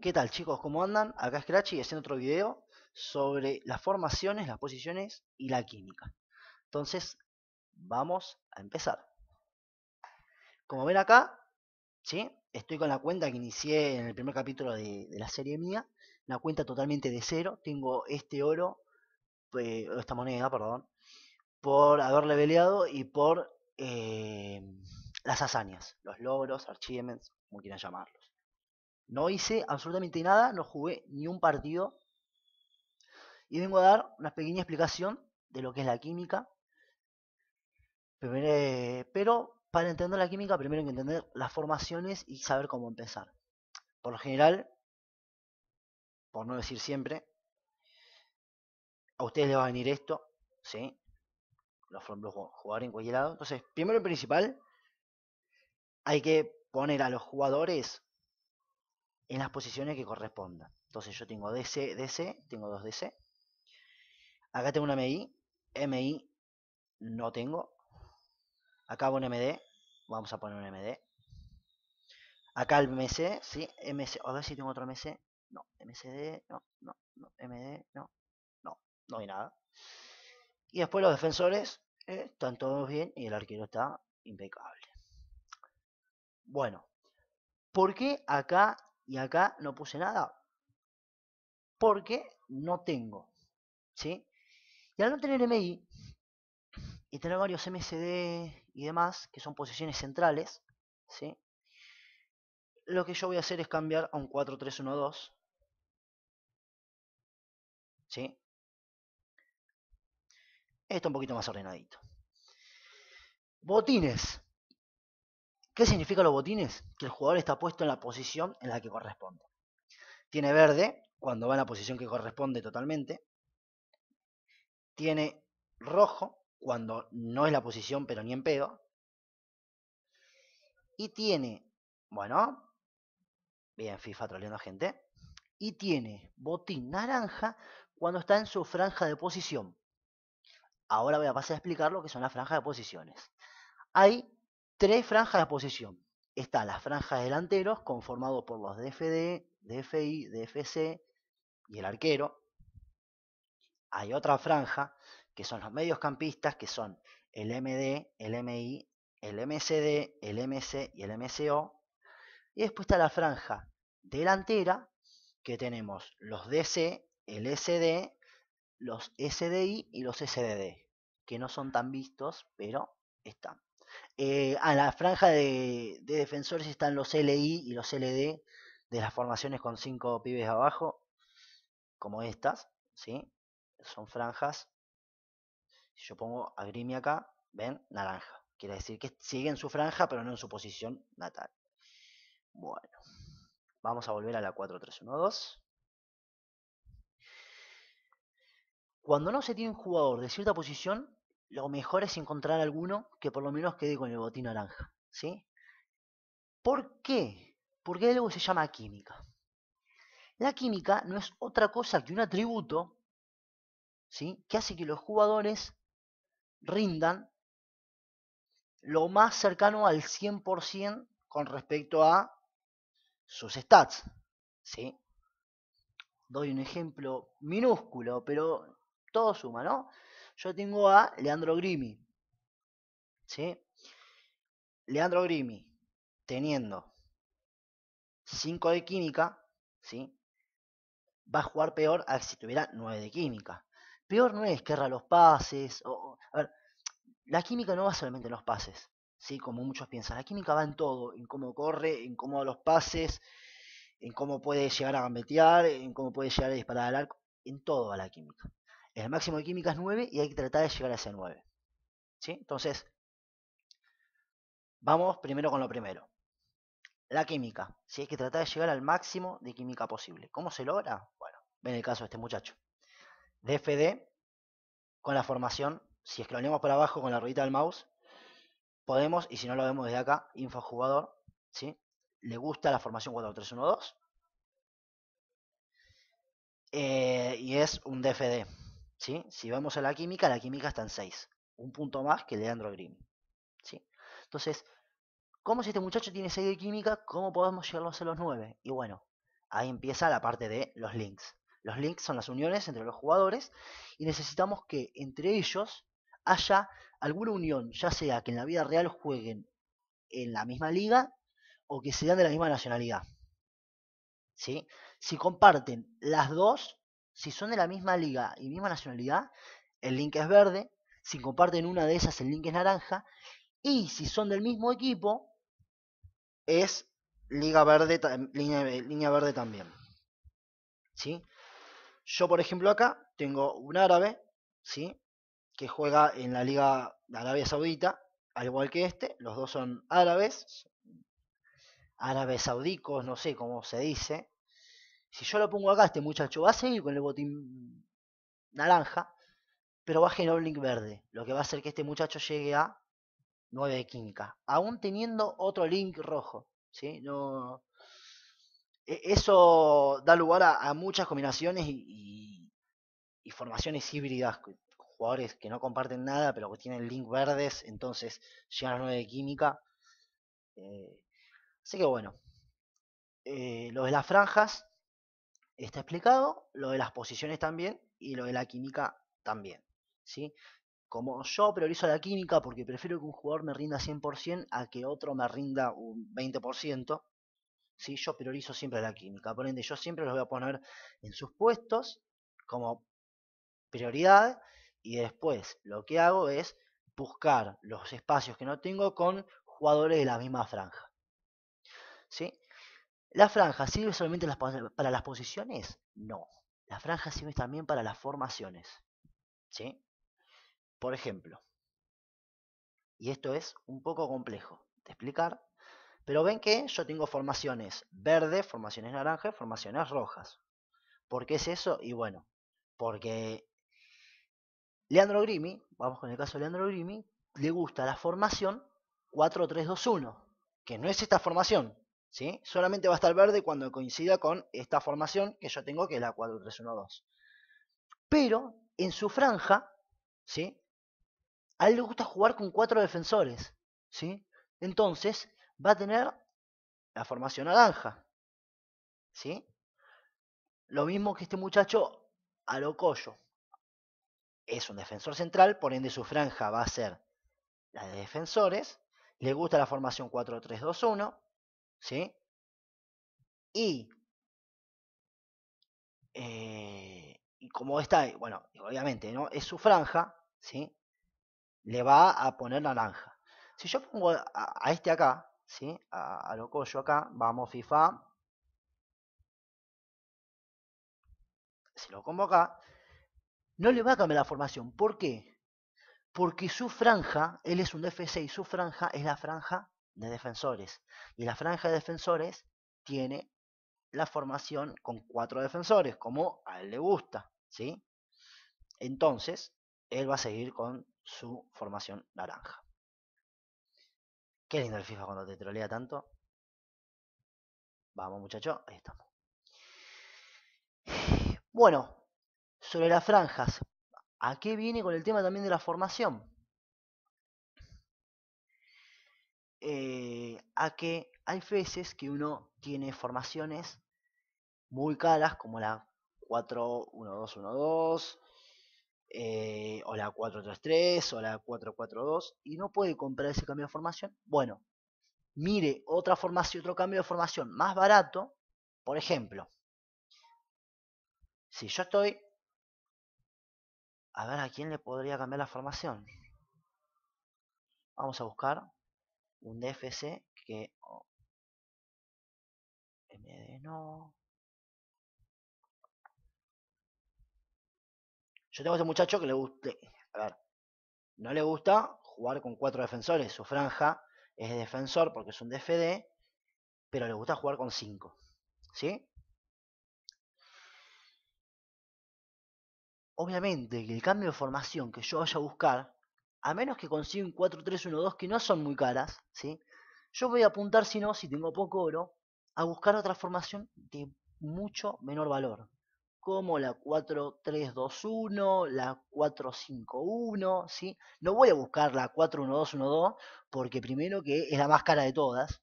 ¿Qué tal chicos? ¿Cómo andan? Acá Scratchy haciendo otro video sobre las formaciones, las posiciones y la química. Entonces, vamos a empezar. Como ven acá, ¿sí? estoy con la cuenta que inicié en el primer capítulo de, la serie mía. Una cuenta totalmente de cero. Tengo este oro, pues, esta moneda, perdón, por haberle peleado y por eh, las hazañas, los logros, achievements, como quieran llamarlos. No hice absolutamente nada, no jugué ni un partido. Y vengo a dar una pequeña explicación de lo que es la química. Pero para entender la química primero hay que entender las formaciones y saber cómo empezar. Por lo general, por no decir siempre, a ustedes les va a venir esto, ¿sí? Los, jugar en cualquier lado. Entonces, primero y principal, hay que poner a los jugadores en las posiciones que correspondan. Entonces yo tengo DC, DC, tengo dos DC. Acá tengo una MI, MI no tengo. Acá un MD, vamos a poner un MD. Acá el MC, sí, MC, a ver si tengo otro MC. No, MCD, no, no, no, MD, no, no, no hay nada. Y después los defensores eh, están todos bien y el arquero está impecable. Bueno, ¿por qué acá y acá no puse nada. Porque no tengo. ¿Sí? Y al no tener MI y tener varios MCD y demás, que son posiciones centrales, ¿sí? Lo que yo voy a hacer es cambiar a un 4-3-1-2. ¿Sí? Esto un poquito más ordenadito. Botines. ¿Qué significa los botines? Que el jugador está puesto en la posición en la que corresponde. Tiene verde cuando va en la posición que corresponde totalmente. Tiene rojo cuando no es la posición pero ni en pedo. Y tiene, bueno, bien FIFA troleando a gente. Y tiene botín naranja cuando está en su franja de posición. Ahora voy a pasar a explicar lo que son las franjas de posiciones. Hay tres franjas de posición. Está la franja de delanteros, conformado por los DFD, DFI, DFC y el arquero. Hay otra franja, que son los mediocampistas, que son el MD, el MI, el MCD, el MC y el MCO. Y después está la franja delantera, que tenemos los DC, el SD, los SDI y los SDD, que no son tan vistos, pero están. Eh, a la franja de, defensores están los LI y los LD de las formaciones con cinco pibes abajo, como estas, ¿sí? Son franjas. Si yo pongo a Grimi acá, ven, naranja. Quiere decir que siguen su franja, pero no en su posición natal. Bueno, vamos a volver a la 4-3-1-2. Cuando no se tiene un jugador de cierta posición, lo mejor es encontrar alguno que por lo menos quede con el botín naranja. ¿sí? ¿Por qué? Porque algo se llama química. La química no es otra cosa que un atributo ¿sí? que hace que los jugadores rindan lo más cercano al 100% con respecto a sus stats. ¿sí? Doy un ejemplo minúsculo, pero todo suma, ¿no? Yo tengo a Leandro Grimi. ¿Sí? Leandro Grimi, teniendo 5 de química, ¿sí? Va a jugar peor a si tuviera 9 de química. Peor no es que erra los pases. O, a ver, la química no va solamente en los pases, ¿sí? Como muchos piensan. La química va en todo, en cómo corre, en cómo los pases, en cómo puede llegar a gambetear, en cómo puede llegar a disparar al arco. En todo va la química. El máximo de química es 9 y hay que tratar de llegar a ese 9. ¿Sí? Entonces, vamos primero con lo primero. La química. Si hay que tratar de llegar al máximo de química posible. ¿Cómo se logra? Bueno, ven el caso de este muchacho. DFD con la formación. Si escroneamos por abajo con la ruedita del mouse, podemos, y si no lo vemos desde acá, info jugador, ¿sí? Le gusta la formación 4-3-1-2. Eh, y es un DFD. Si vamos a la química, la química está en 6. Un punto más que Leandro Green. ¿sí? Entonces, ¿cómo si este muchacho tiene 6 de química, cómo podemos llegarlo a los 9? Y bueno, ahí empieza la parte de los links. Los links son las uniones entre los jugadores y necesitamos que entre ellos haya alguna unión, ya sea que en la vida real jueguen en la misma liga o que sean de la misma nacionalidad. ¿Sí? Si comparten las dos, si son de la misma liga y misma nacionalidad, el link es verde. Si comparten una de esas, el link es naranja. Y si son del mismo equipo, es liga verde, línea, verde también. ¿Sí? Yo, por ejemplo, acá tengo un árabe, ¿sí? Que juega en la Liga de Arabia Saudita, al igual que este. Los dos son árabes, árabes saudicos, no sé cómo se dice. Si yo lo pongo acá, este muchacho va a seguir con el botín naranja, pero va a generar un link verde, lo que va a hacer que este muchacho llegue a 9 de química, aún teniendo otro link rojo. ¿sí? No, e, eso da lugar a, muchas combinaciones y, formaciones híbridas, jugadores que no comparten nada, pero que tienen link verdes, entonces llegan a 9 de química. Eh, así que bueno, eh, lo de las franjas está explicado, lo de las posiciones también y lo de la química también. ¿sí? Como yo priorizo la química porque prefiero que un jugador me rinda 100% a que otro me rinda un 20%, ¿sí? yo priorizo siempre la química. Por ende, yo siempre los voy a poner en sus puestos como prioridad y después lo que hago es buscar los espacios que no tengo con jugadores de la misma franja. ¿Sí? ¿La franja sirve solamente para las posiciones? No. La franja sirve también para las formaciones. ¿Sí? Por ejemplo, y esto es un poco complejo de explicar, pero ven que yo tengo formaciones verdes, formaciones naranjas, formaciones rojas. ¿Por qué es eso? Y bueno, porque Leandro Grimi, vamos con el caso de Leandro Grimi, le gusta la formación 4-3-2-1, que no es esta formación, ¿sí? Solamente va a estar verde cuando coincida con esta formación que yo tengo, que es la 4-3-1-2. Pero en su franja, ¿sí? A él le gusta jugar con cuatro defensores, ¿sí? Entonces va a tener la formación naranja, ¿sí? Lo mismo que este muchacho Alocoyo. Es un defensor central, por ende su franja va a ser la de defensores. Le gusta la formación 4-3-2-1, ¿sí? Y, eh, y como está, bueno, obviamente, ¿no? Es su franja, ¿sí? Le va a poner naranja. Si yo pongo a, este acá, ¿sí? A, a Locoyo acá, vamos FIFA. Si lo pongo acá, no le va a cambiar la formación. ¿Por qué? Porque su franja, él es un DF6, y su franja es la franja de defensores. Y la franja de defensores tiene la formación con cuatro defensores, como a él le gusta, ¿sí? Entonces, él va a seguir con su formación naranja. Qué lindo el FIFA cuando te trolea tanto. Vamos, muchachos, ahí estamos. Bueno, sobre las franjas, ¿a qué viene con el tema también de la formación? Eh, a que hay veces que uno tiene formaciones muy caras como la 4-1-2-1-2 eh, o la 4-3-3 o la 4-4-2 y no puede comprar ese cambio de formación. Bueno, mire otra formación, otro cambio de formación más barato. Por ejemplo, si yo estoy... A ver a quién le podría cambiar la formación. Vamos a buscar un DFC que MD no. Yo tengo a este muchacho que le guste, a ver, no le gusta jugar con cuatro defensores, su franja es de defensor porque es un DFD, pero le gusta jugar con cinco, ¿sí? Obviamente que el cambio de formación que yo vaya a buscar a menos que consiga un 4-3-1-2 que no son muy caras, ¿sí? Yo voy a apuntar, si no, si tengo poco oro, a buscar otra formación de mucho menor valor, como la 4-3-2-1, la 4-5-1, ¿sí? No voy a buscar la 4-1-2-1-2 porque primero que es la más cara de todas,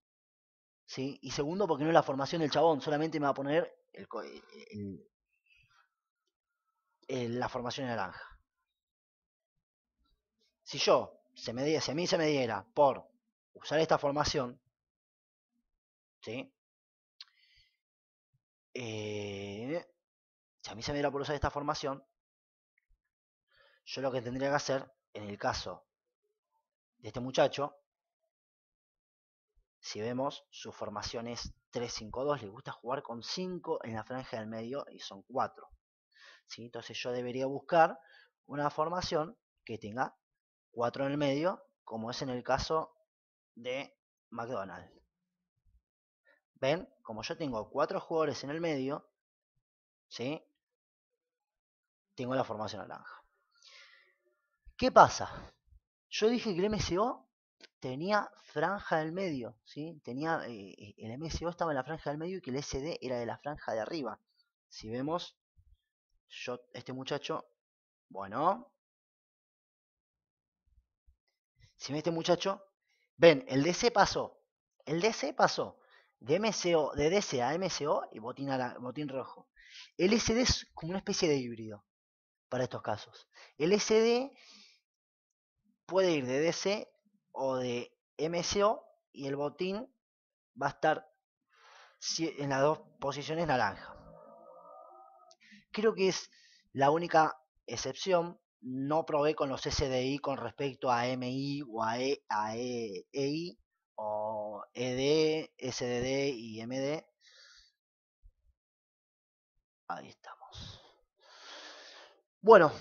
¿sí? Y segundo porque no es la formación del chabón, solamente me va a poner la formación naranja. Si yo, se me, si a mí se me diera por usar esta formación. Eh, si a mí se me diera por usar esta formación, yo lo que tendría que hacer, en el caso de este muchacho, si vemos, su formación es 3-5-2, le gusta jugar con 5 en la franja del medio y son 4. ¿sí? Entonces yo debería buscar una formación que tenga 4 en el medio, como es en el caso de McDonald's. ¿Ven? Como yo tengo 4 jugadores en el medio, ¿sí? tengo la formación naranja. ¿Qué pasa? Yo dije que el MCO tenía franja del medio, ¿sí? Tenía, eh, el MCO estaba en la franja del medio y que el SD era de la franja de arriba. Si vemos, yo, este muchacho, bueno, si ven este muchacho, ven, el DC pasó, el DC pasó de MCO, de DC a MCO y botín, botín rojo. El SD es como una especie de híbrido para estos casos. El SD puede ir de DC o de MCO y el botín va a estar en las dos posiciones naranja. Creo que es la única excepción. No probé con los SDI con respecto a MI o a, e, EI e o ED, SDD y MD. Ahí estamos. Bueno,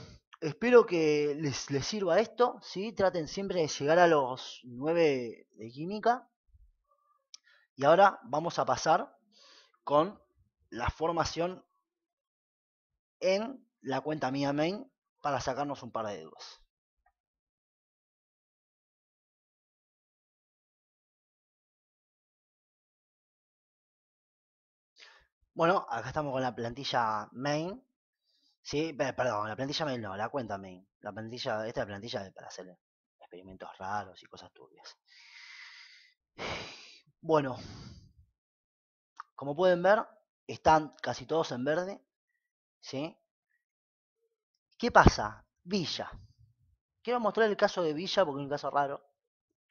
espero que les, sirva esto, ¿sí? Traten siempre de llegar a los 9 de química. Y ahora vamos a pasar con la formación en la cuenta mía main para sacarnos un par de dudas. Bueno, acá estamos con la plantilla main Sí, perdón, la plantilla mail no, la cuenta main. La plantilla, esta plantilla es para hacer experimentos raros y cosas turbias. Bueno, como pueden ver, están casi todos en verde. ¿Sí? ¿Qué pasa? Villa. Quiero mostrar el caso de Villa porque es un caso raro.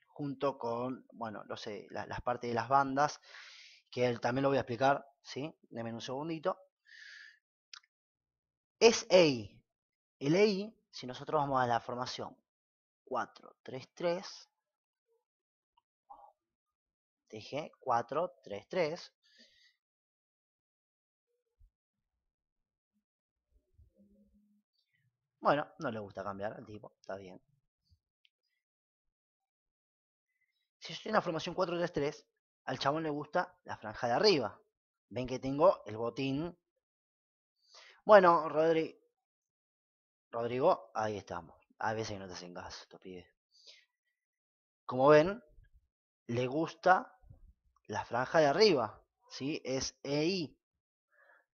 Junto con, bueno, no sé, las partes de las bandas. Que también lo voy a explicar. ¿Sí? Denme un segundito es EI. El EI, si nosotros vamos a la formación 4, 3, 3, dije 4, 3, 3, Bueno, no le gusta cambiar al tipo, está bien. Si yo estoy en la formación 4-3-3, al chabón le gusta la franja de arriba. Ven que tengo el botín bueno, Rodri... Rodrigo, ahí estamos. A veces no te hacen caso, estos. Como ven, le gusta la franja de arriba, ¿sí? Es EI.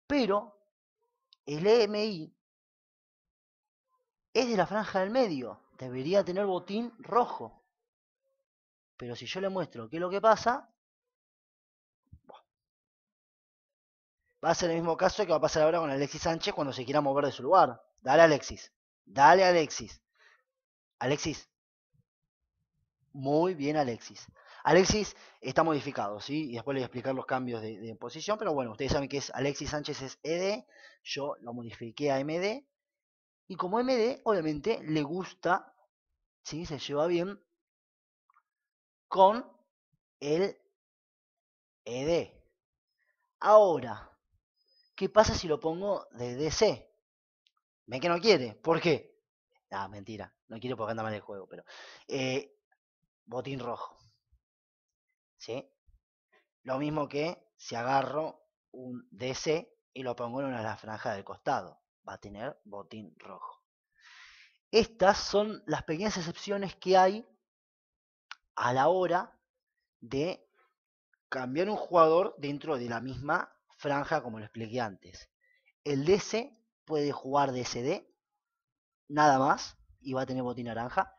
Pero el EMI es de la franja del medio. Debería tener botín rojo. Pero si yo le muestro qué es lo que pasa, Va a ser el mismo caso que va a pasar ahora con Alexis Sánchez cuando se quiera mover de su lugar. Dale Alexis. Dale Alexis. Alexis. Muy bien Alexis. Alexis está modificado, ¿sí? Y después le voy a explicar los cambios de, posición, pero bueno, ustedes saben que es Alexis Sánchez es ED, yo lo modifiqué a MD, y como MD, obviamente, le gusta, ¿sí? Se lleva bien con el ED. Ahora, ¿Qué pasa si lo pongo de DC? Ven que no quiere. ¿Por qué? Ah, mentira. No quiere porque anda mal el juego, pero. Eh, botín rojo. ¿Sí? Lo mismo que si agarro un DC y lo pongo en una de las franjas del costado. Va a tener botín rojo. Estas son las pequeñas excepciones que hay a la hora de cambiar un jugador dentro de la misma franja como lo expliqué antes. El DC puede jugar DSD, nada más, y va a tener botín naranja.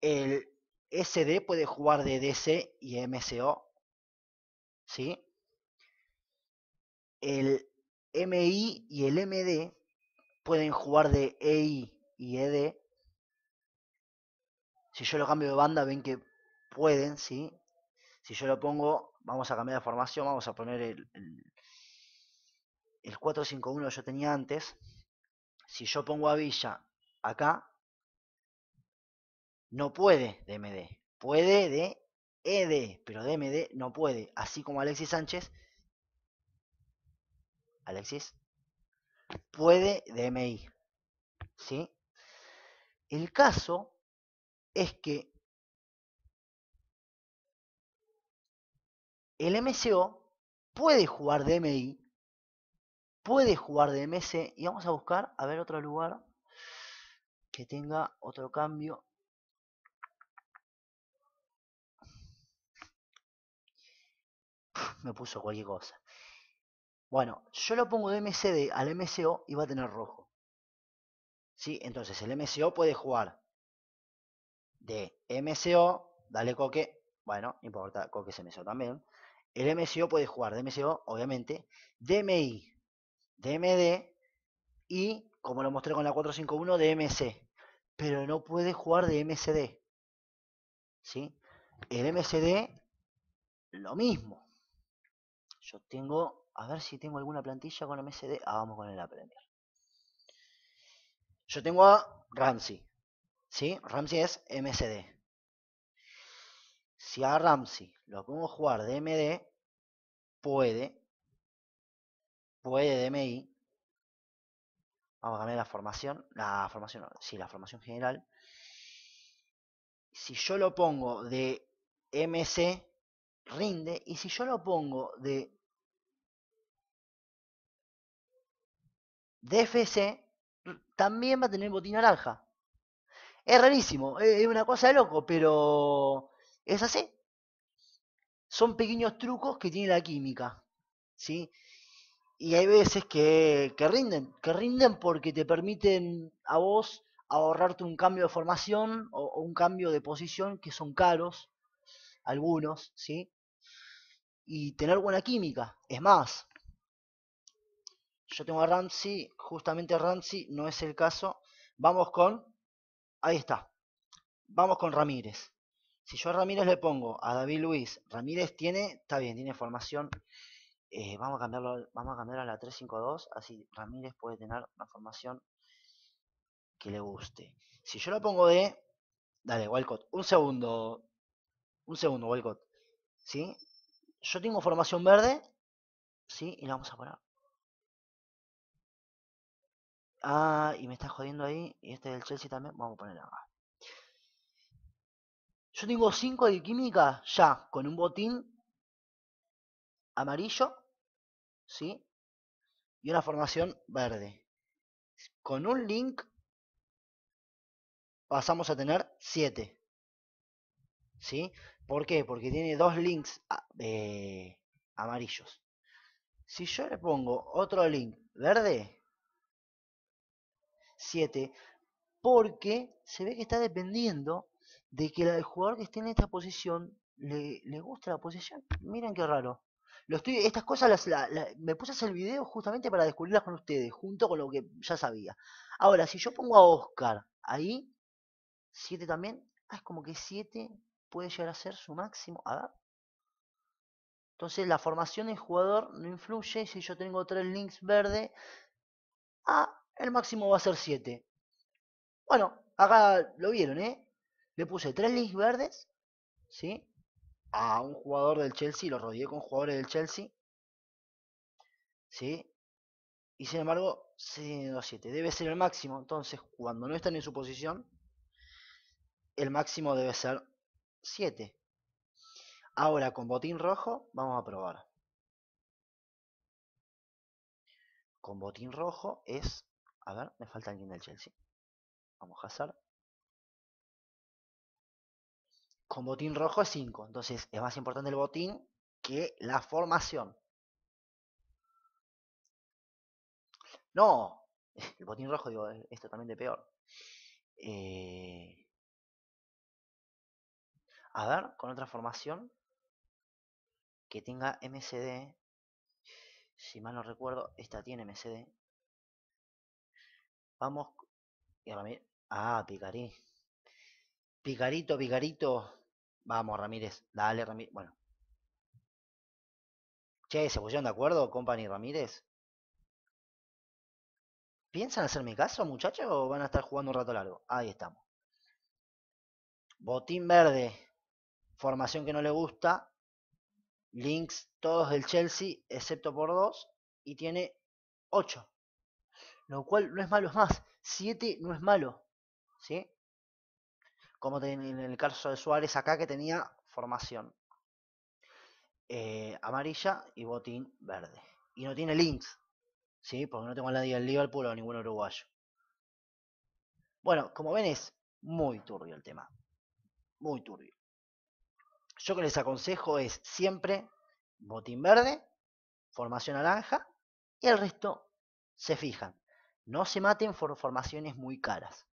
El SD puede jugar de DC y MCO, ¿sí? el MI y el MD pueden jugar de EI y ED. Si yo lo cambio de banda, ven que pueden, ¿sí? Si yo lo pongo, vamos a cambiar de formación, vamos a poner el, el, el 451 que yo tenía antes. Si yo pongo a Villa acá, no puede de MD. Puede de ED, pero de MD no puede. Así como Alexis Sánchez. Alexis. Puede de MI. ¿Sí? El caso es que el MCO puede jugar de MI, puede jugar de MC y vamos a buscar a ver otro lugar que tenga otro cambio. Me puso cualquier cosa. Bueno, yo lo pongo de MCD al MCO y va a tener rojo. ¿Sí? Entonces el MCO puede jugar de MCO, dale coque, bueno, no importa, coque es MCO también. El MCO puede jugar de MCO, obviamente, DMI, DMD y, como lo mostré con la 451, de MC. Pero no puede jugar de MCD. ¿Sí? El MCD, lo mismo. Yo tengo, a ver si tengo alguna plantilla con MCD. Ah, vamos con el Premier. Yo tengo a Ramsey. ¿Sí? Ramsey es MCD. Si a Ramsey lo pongo a jugar de MD, puede, puede DMI. Vamos a cambiar la formación. La formación, sí, la formación general. Si yo lo pongo de MC, rinde. Y si yo lo pongo de DFC, también va a tener botín naranja. Es rarísimo, es una cosa de loco, pero es así. Son pequeños trucos que tiene la química, ¿sí? Y hay veces que, que rinden, que rinden porque te permiten a vos ahorrarte un cambio de formación o, o un cambio de posición que son caros, algunos, ¿sí? Y tener buena química. Es más, yo tengo a Ramsey, justamente Ramsey no es el caso. Vamos con, ahí está, vamos con Ramírez. Si yo a Ramírez le pongo a David Luis, Ramírez tiene, está bien, tiene formación. Eh, vamos a cambiarlo, vamos a cambiar a la 352, así Ramírez puede tener una formación que le guste. Si yo lo pongo de, dale, Walcott, un segundo, un segundo, Walcott, ¿sí? Yo tengo formación verde, ¿sí? Y la vamos a poner Ah, y me está jodiendo ahí. Y este del Chelsea también. Vamos a poner acá. Yo tengo 5 de química ya con un botín amarillo. ¿Sí? Y una formación verde. Con un link pasamos a tener 7. ¿Sí? ¿Por qué? Porque tiene dos links eh, amarillos. Si yo le pongo otro link verde, 7, porque se ve que está dependiendo de que el jugador que esté en esta posición le, le guste la posición. Miren qué raro. Lo estoy, estas cosas las, me puse a hacer el video justamente para descubrirlas con ustedes, junto con lo que ya sabía. Ahora, si yo pongo a Oscar ahí, 7 también, ah, es como que 7 puede llegar a ser su máximo. A ver. Entonces la formación del jugador no influye. Si yo tengo tres links verde, ah, el máximo va a ser 7. Bueno, acá lo vieron, ¿eh? Le puse 3 links verdes, ¿sí? A un jugador del Chelsea, lo rodeé con jugadores del Chelsea, ¿sí? Y sin embargo, 7. Debe ser el máximo, entonces cuando no están en su posición, el máximo debe ser 7. Ahora con botín rojo, vamos a probar. Con botín rojo es a ver, me falta alguien del Chelsea. Vamos a hacer. Con botín rojo es 5. Entonces es más importante el botín que la formación. No, el botín rojo digo, es totalmente peor. Eh, a ver, con otra formación que tenga MCD. si mal no recuerdo, esta tiene MCD. Vamos. Ah, Picarí. Picarito, Picarito. Vamos, Ramírez. Dale, Ramírez. Bueno. Che, ¿se pusieron de acuerdo, Company Ramírez? ¿Piensan hacer mi caso, muchachos, o van a estar jugando un rato largo? Ahí estamos. Botín verde. Formación que no le gusta. Links todos del Chelsea, excepto por dos. Y tiene 8. Lo cual no es malo, es más. 7 no es malo. ¿Sí? Como en el caso de Suárez acá que tenía formación eh, amarilla y botín verde. Y no tiene links. ¿Sí? Porque no tengo a nadie del Liverpool o ningún uruguayo. Bueno, como ven es muy turbio el tema. Muy turbio. Yo que les aconsejo es siempre botín verde, formación naranja y el resto se fijan. No se maten por formaciones muy caras.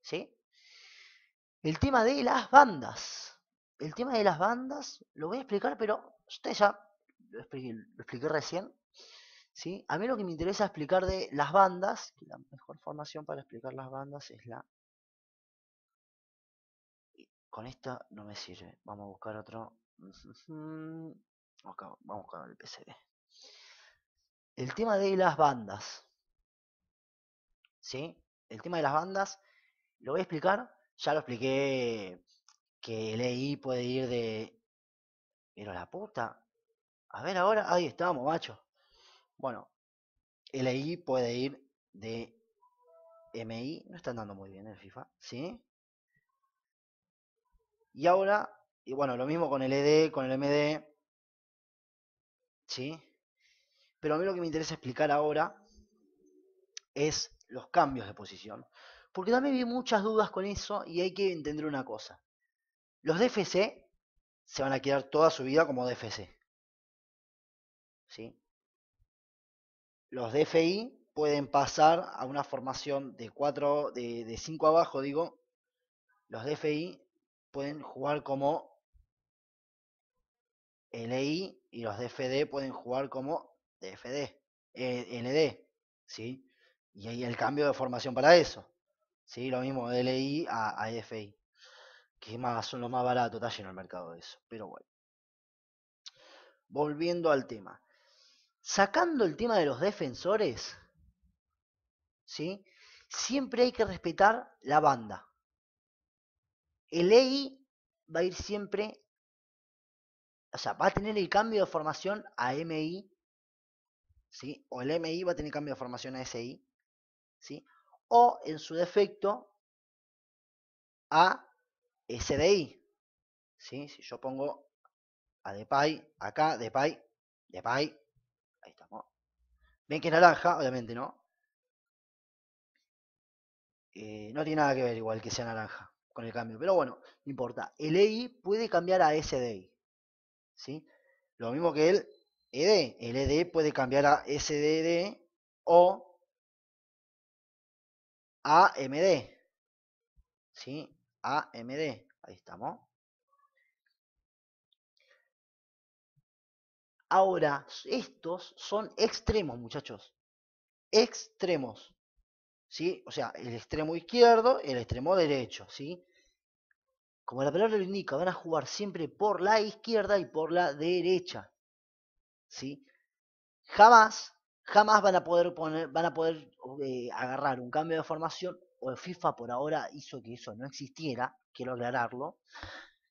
¿Sí? El tema de las bandas. El tema de las bandas lo voy a explicar, pero usted ya lo expliqué, recién. ¿sí? A mí lo que me interesa explicar de las bandas, la mejor formación para explicar las bandas es la... Con esta no me sirve. Vamos a buscar otro. Vamos a buscar el PCD. El tema de las bandas. ¿Sí? El tema de las bandas lo voy a explicar. Ya lo expliqué que el EI puede ir de... Pero la puta. A ver ahora. Ahí estamos, macho. Bueno. El EI puede ir de MI. No está andando muy bien el FIFA. ¿Sí? Y ahora. Y bueno, lo mismo con el ED, con el MD. ¿Sí? Pero a mí lo que me interesa explicar ahora es los cambios de posición. Porque también vi muchas dudas con eso y hay que entender una cosa. Los DFC se van a quedar toda su vida como DFC. ¿Sí? Los DFI pueden pasar a una formación de 4, de 5 abajo, digo. Los DFI pueden jugar como LI y los DFD pueden jugar como DFD, LD, ¿sí? Y hay el cambio de formación para eso. ¿sí? Lo mismo de LI a, a FI. Que más, son los más baratos, está lleno el mercado de eso. Pero bueno. Volviendo al tema. Sacando el tema de los defensores, ¿sí? Siempre hay que respetar la banda. El EI va a ir siempre, o sea, va a tener el cambio de formación a MI, ¿sí? O el MI va a tener cambio de formación a SI, o en su defecto a SDI. ¿sí? Si yo pongo a Depay, acá, Depay, Depay, ahí estamos. Ven que es naranja, obviamente, ¿no? Eh, no tiene nada que ver igual que sea naranja con el cambio, pero bueno, no importa. El EI puede cambiar a SDI, ¿sí? Lo mismo que el ED. El ED puede cambiar a SDD o AMD. ¿Sí? AMD. Ahí estamos. Ahora, estos son extremos, muchachos. Extremos. ¿Sí? O sea, el extremo izquierdo, el extremo derecho, ¿sí? Como la palabra lo indica, van a jugar siempre por la izquierda y por la derecha. ¿Sí? Jamás jamás van a poder poner, van a poder eh, agarrar un cambio de formación, o FIFA por ahora hizo que eso no existiera, quiero aclararlo.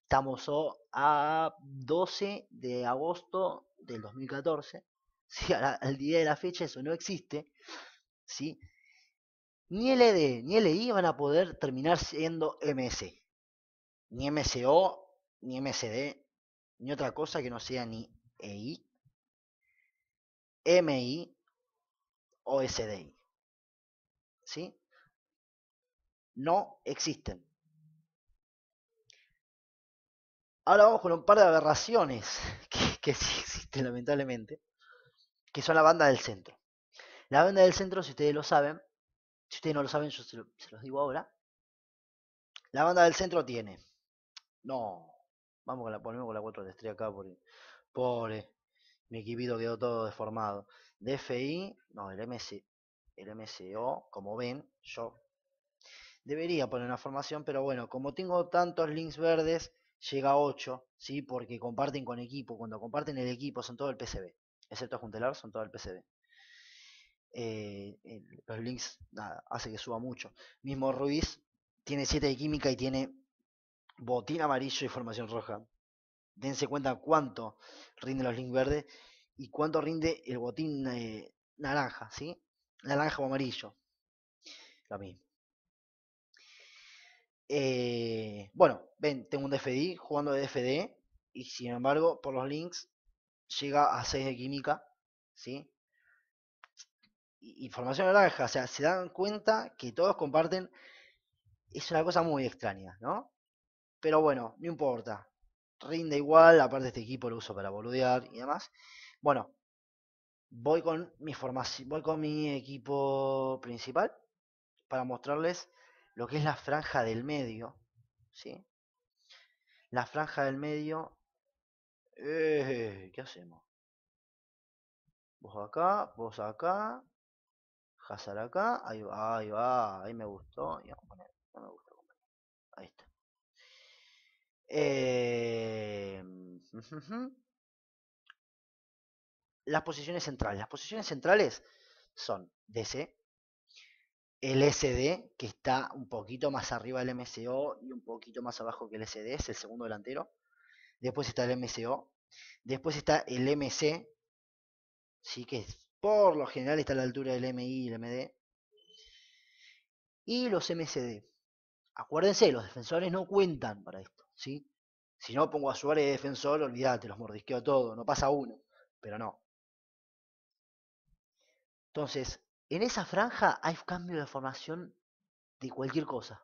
Estamos a 12 de agosto del 2014, ¿sí? al, día de la fecha eso no existe, ¿sí? Ni LD ni LI van a poder terminar siendo MS, ni MCO, ni MSD, ni otra cosa que no sea ni EI, MI o SDI. ¿Sí? No existen. Ahora vamos con un par de aberraciones que, sí existen lamentablemente, que son la banda del centro. La banda del centro, si ustedes lo saben, si ustedes no lo saben, yo se, los digo ahora. La banda del centro tiene. No, vamos con la, ponemos con la 4 de estrella acá, por, pobre. Mi equipito quedó todo deformado. DFI, no, el, MC, el MCO, como ven, yo debería poner una formación, pero bueno, como tengo tantos links verdes, llega a 8, ¿sí? Porque comparten con equipo. Cuando comparten el equipo son todo el PCB. Excepto Juntelar, son todo el PCB. Eh, los links, nada, hace que suba mucho. Mismo Ruiz tiene 7 de química y tiene botín amarillo y formación roja. Dense cuenta cuánto rinde los links verdes y cuánto rinde el botín eh, naranja, ¿sí? Naranja o amarillo. Lo mismo. Eh, bueno, ven, tengo un DFD jugando de DFD y sin embargo, por los links llega a 6 de química, ¿sí? Información naranja, o sea, se dan cuenta que todos comparten. Es una cosa muy extraña, ¿no? Pero bueno, no importa. Rinde igual, aparte este equipo lo uso para boludear y demás. Bueno, voy con mi formación, voy con mi equipo principal para mostrarles lo que es la franja del medio, ¿sí? La franja del medio, eh, ¿qué hacemos? Vos acá, vos acá, Hazard acá, ahí va, ahí va, ahí me gustó, y vamos a poner, no me gustó, ahí está. Eh, las posiciones centrales. Las posiciones centrales son DC, el SD, que está un poquito más arriba del MCO y un poquito más abajo que el SD, es el segundo delantero. Después está el MCO. Después está el MC, sí que por lo general está a la altura del MI y el MD. Y los MCD. Acuérdense, los defensores no cuentan para esto, ¿sí? Si no pongo a Suárez de defensor, olvídate, los mordisqueo todo, no pasa uno, pero no. Entonces, en esa franja hay cambio de formación de cualquier cosa.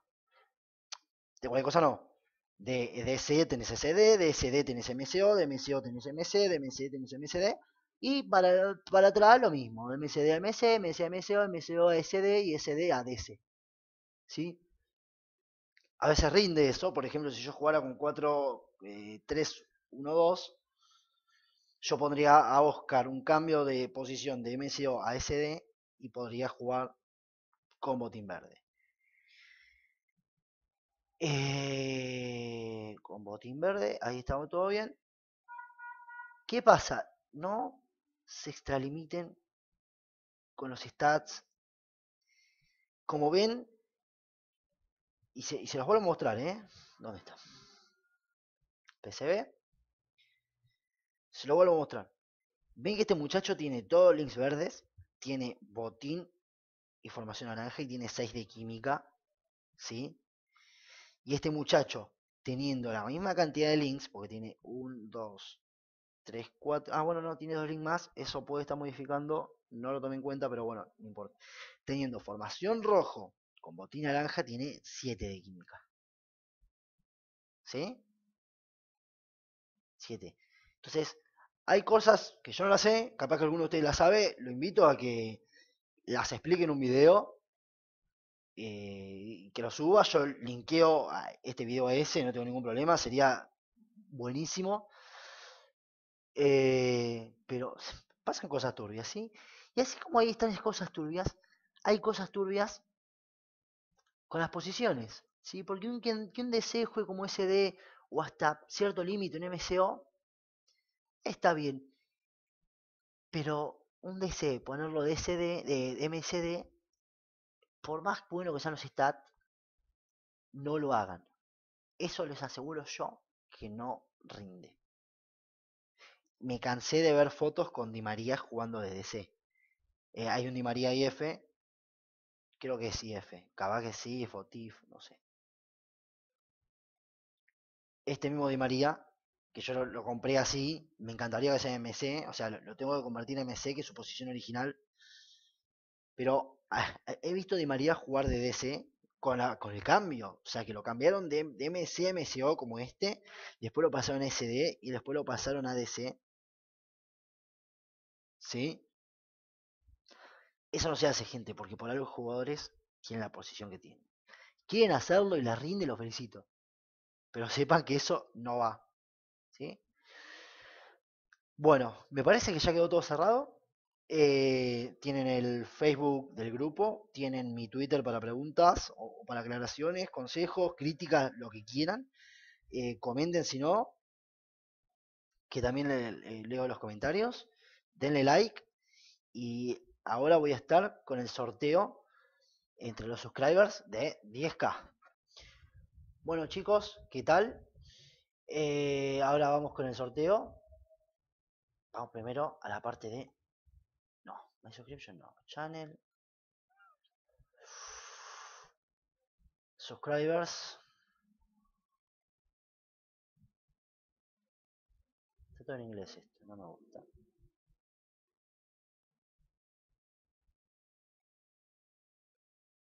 De cualquier cosa no. De, de tenés SD, de SD tenés MCO, de MCO tenés MC, de MC tenés MCD. Y para, para atrás lo mismo. MCD a MC, MC a MCO, MCO a SD y SD a DC. ¿Sí? A veces rinde eso. Por ejemplo, si yo jugara con 4, 3, 1, 2, yo pondría a Oscar un cambio de posición de MCO a SD y podría jugar con botín verde. Eh, con botín verde, ahí estamos todo bien. ¿Qué pasa? No se extralimiten con los stats. Como ven, y se, los vuelvo a mostrar, ¿eh? ¿Dónde está? PCB. Se lo vuelvo a mostrar. Ven que este muchacho tiene todos links verdes tiene botín y formación naranja y tiene 6 de química, ¿sí? Y este muchacho, teniendo la misma cantidad de links, porque tiene 1, 2, 3, 4, ah, bueno, no, tiene dos links más, eso puede estar modificando, no lo tomé en cuenta, pero bueno, no importa. Teniendo formación rojo con botín naranja, tiene 7 de química. ¿Sí? 7. Entonces, hay cosas que yo no las sé, capaz que alguno de ustedes las sabe, lo invito a que las explique en un video eh, que lo suba, yo linkeo este video a ese, no tengo ningún problema, sería buenísimo. Eh, pero pasan cosas turbias, ¿sí? Y así como ahí están las cosas turbias, hay cosas turbias con las posiciones, ¿sí? Porque un, que, un DC juegue como SD o hasta cierto límite un MCO, está bien. Pero un DC, ponerlo de SD, de MCD, por más bueno que sean los stats, no lo hagan. Eso les aseguro yo que no rinde. Me cansé de ver fotos con Di María jugando de DC. Eh, hay un Di María IF, creo que es IF, capaz que sí, IF o TIF, no sé. Este mismo Di María que yo lo, compré así, me encantaría que sea MC, o sea, lo, tengo que convertir en MC, que es su posición original. Pero ah, he visto Di María jugar de DC con, con el cambio, o sea, que lo cambiaron de, MC a MCO como este, después lo pasaron a SD y después lo pasaron a DC. ¿Sí? Eso no se hace, gente, porque por algo los jugadores tienen la posición que tienen. Quieren hacerlo y la rinde, lo felicito. Pero sepan que eso no va. ¿sí? Bueno, me parece que ya quedó todo cerrado. Eh, tienen el Facebook del grupo, tienen mi Twitter para preguntas o para aclaraciones, consejos, críticas, lo que quieran. Eh, comenten si no, que también leo los comentarios. Denle like y ahora voy a estar con el sorteo entre los subscribers de 10k. Bueno chicos, ¿qué tal? Eh, ahora vamos con el sorteo. Vamos primero a la parte de... No, my subscription no. Channel. Subscribers. Está todo en inglés esto, no me gusta.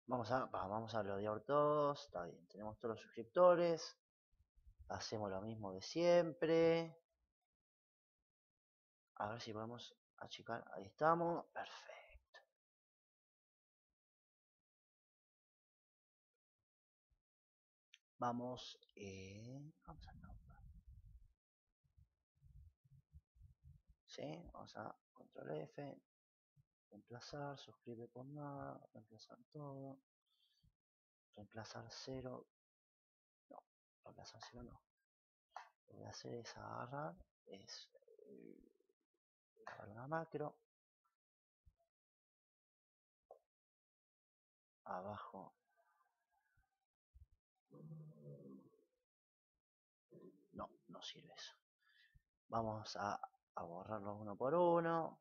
Vamos a, vamos a bloquear todos, está bien, tenemos todos los suscriptores, hacemos lo mismo de siempre, a ver si podemos achicar, ahí estamos, perfecto. Vamos, eh, vamos a ¿Sí? Vamos a control F, reemplazar, suscribe por nada, reemplazar todo, reemplazar 0, no, reemplazar 0 no. Lo que voy a hacer es agarrar, es una macro, abajo, no, no sirve eso. Vamos a a borrarlos uno por uno.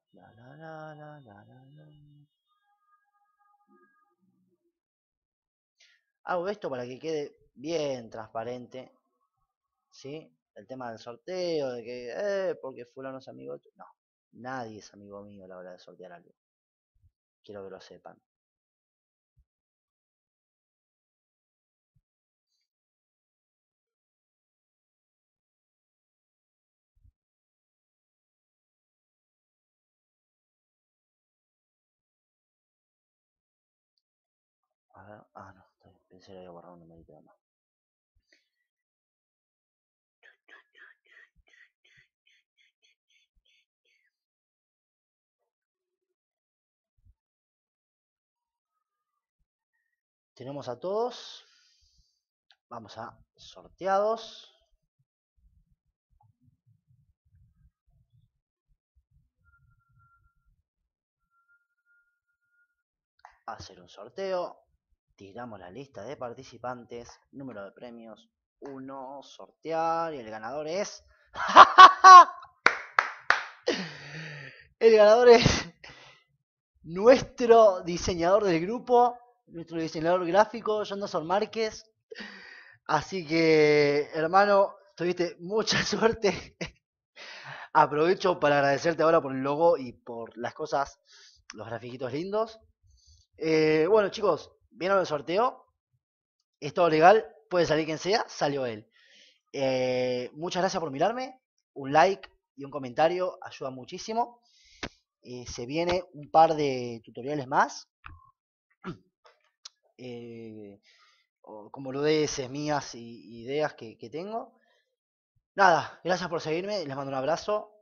Hago esto para que quede bien transparente. ¿Sí? El tema del sorteo, de que, eh, porque fulano es amigo. No, nadie es amigo mío a la hora de sortear algo. Quiero que lo sepan. No, pensé que había borrado un más. Tenemos a todos. Vamos a sorteados. hacer un sorteo tiramos la lista de participantes, número de premios 1, sortear y el ganador es... el ganador es nuestro diseñador del grupo, nuestro diseñador gráfico, Jonathan Márquez. Así que, hermano, tuviste mucha suerte. Aprovecho para agradecerte ahora por el logo y por las cosas, los grafiquitos lindos. Eh, bueno, chicos, vieron el sorteo, es todo legal, puede salir quien sea, salió él. Eh, muchas gracias por mirarme, un like y un comentario ayuda muchísimo. Eh, se viene un par de tutoriales más. Como lo de mías y ideas que, que tengo. Nada, gracias por seguirme, les mando un abrazo